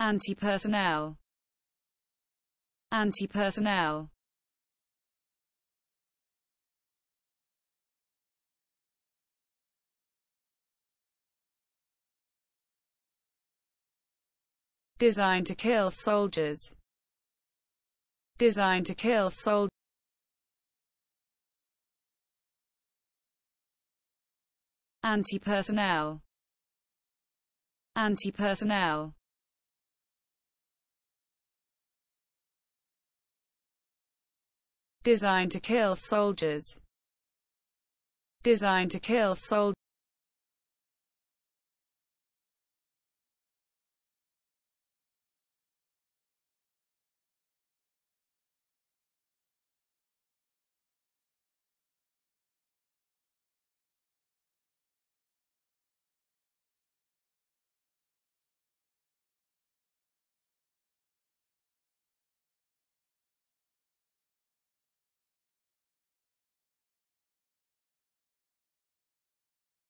anti-personnel anti-personnel designed to kill soldiers. Designed to kill soldiers anti-personnel anti-personnel designed to kill soldiers. Designed to kill soldiers